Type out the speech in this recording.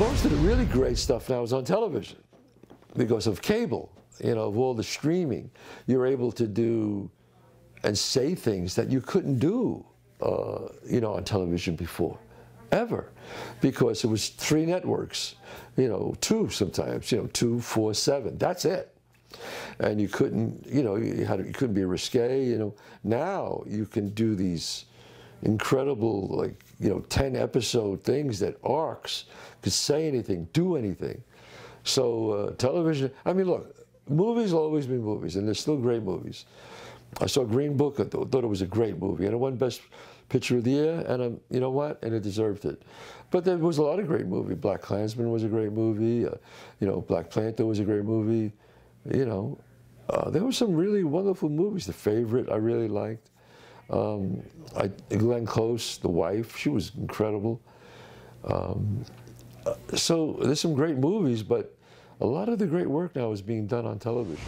the really great stuff now is on television because of cable, you know, of all the streaming. You're able to do and say things that you couldn't do, uh, you know, on television before, ever, because it was three networks, you know, two sometimes, you know, two, four, seven. That's it. And you couldn't, you know, you, had, you couldn't be risque, you know. Now you can do these incredible, like, you know, 10 episode things that arcs could say anything, do anything. So uh, television, I mean, look, movies will always be movies, and they're still great movies. I saw Green Book, I th thought it was a great movie, and it won Best Picture of the Year, and um, you know what? And it deserved it. But there was a lot of great movies. Black Klansman was a great movie. Uh, you know, Black Panther was a great movie. You know, uh, there were some really wonderful movies. The Favorite I really liked. Um, I, Glenn Close, the wife, she was incredible. Um, uh, so there's some great movies, but a lot of the great work now is being done on television.